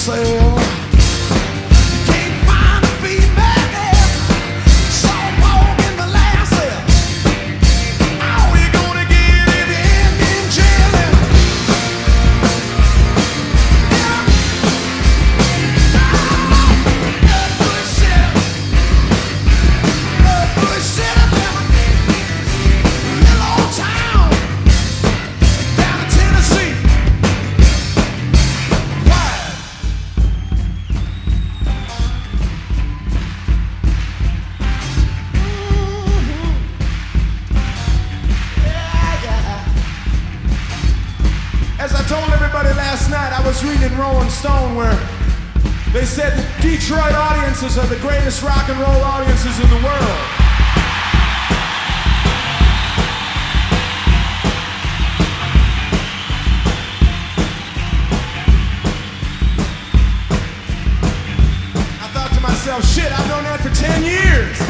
Say. told everybody last night I was reading Rolling Stone where they said Detroit audiences are the greatest rock and roll audiences in the world. I thought to myself, shit, I've known that for 10 years.